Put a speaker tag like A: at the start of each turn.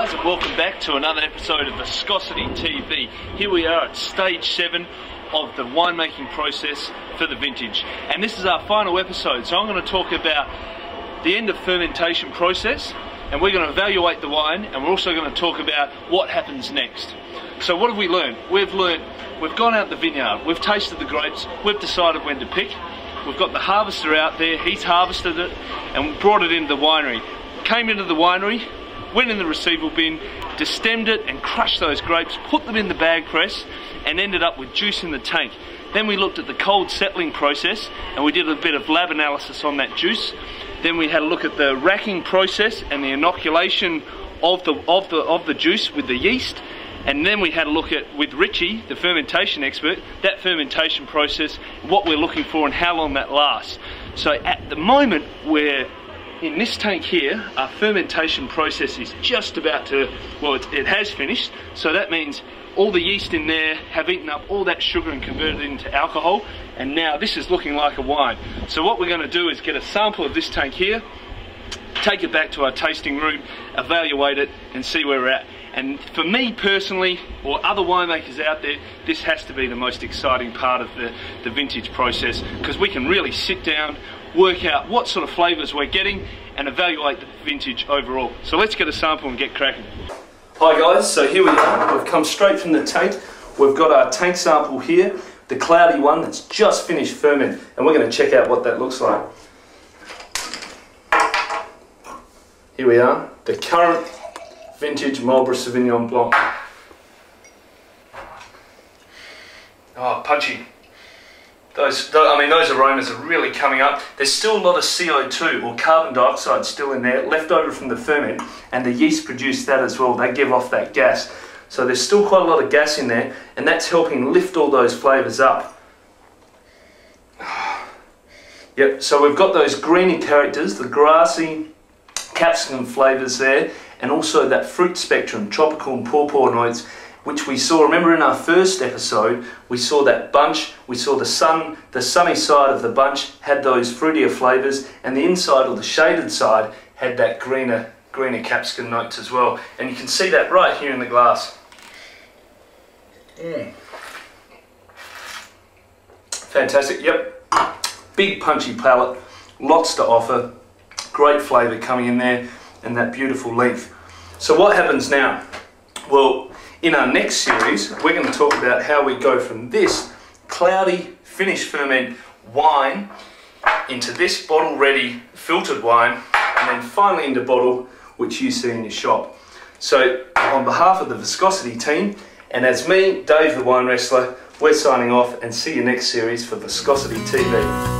A: welcome back to another episode of Viscosity TV. Here we are at stage seven of the winemaking process for the vintage. And this is our final episode, so I'm going to talk about the end of fermentation process and we're going to evaluate the wine and we're also going to talk about what happens next. So what have we learned? We've learned, we've gone out the vineyard, we've tasted the grapes, we've decided when to pick, we've got the harvester out there, he's harvested it and brought it into the winery. Came into the winery, went in the receival bin, destemmed it and crushed those grapes, put them in the bag press and ended up with juice in the tank. Then we looked at the cold settling process and we did a bit of lab analysis on that juice. Then we had a look at the racking process and the inoculation of the, of the, of the juice with the yeast. And then we had a look at, with Richie, the fermentation expert, that fermentation process, what we're looking for and how long that lasts. So at the moment, we're in this tank here, our fermentation process is just about to, well, it, it, has finished. So that means all the yeast in there have eaten up all that sugar and converted it into alcohol. And now this is looking like a wine. So what we're going to do is get a sample of this tank here, take it back to our tasting room, evaluate it, and see where we're at. And for me personally, or other winemakers out there, this has to be the most exciting part of the, the vintage process because we can really sit down, work out what sort of flavours we're getting and evaluate the vintage overall. So let's get a sample and get cracking. Hi guys, so here we are. We've come straight from the tank. We've got our tank sample here, the cloudy one that's just finished ferment, and we're going to check out what that looks like. Here we are, the current vintage Marlborough Sauvignon Blanc. Ah, oh, punchy. Those, I mean, those aromas are really coming up. There's still a lot of CO2 or carbon dioxide still in there, left over from the ferment, and the yeast produce that as well. They give off that gas. So there's still quite a lot of gas in there, and that's helping lift all those flavours up. Yep, so we've got those greeny characters, the grassy capsicum flavours there, and also that fruit spectrum, tropical and pawpaw notes, which we saw, remember in our first episode, we saw that bunch, we saw the sun, the sunny side of the bunch had those fruitier flavours, and the inside or the shaded side had that greener, greener capsicum notes as well. And you can see that right here in the glass. Mm. Fantastic, yep. Big punchy palate, lots to offer, great flavour coming in there, and that beautiful leaf. So what happens now? Well, in our next series, we're going to talk about how we go from this cloudy finished ferment wine into this bottle ready filtered wine and then finally into bottle which you see in your shop. So on behalf of the Viscosity team and as me, Dave the Wine Wrestler, we're signing off and see you next series for Viscosity TV.